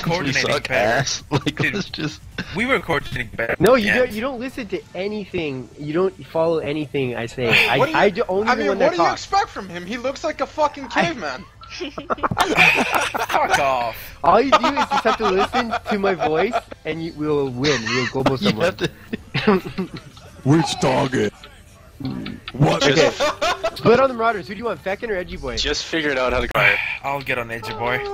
better. ass. Like Dude. let's just. We were coordinating better. No, you don't. You don't listen to anything. You don't follow anything I say. I, you- I do only I mean, one what that do you expect from him? He looks like a fucking caveman. Fuck off. All you do is just have to listen to my voice, and you will win. We'll global someone. to. Which target? What? Okay. Split on the Marauders. Who do you want, Feckin or Edgy Boy? Just figured out how to. I'll get on Edgy Boy.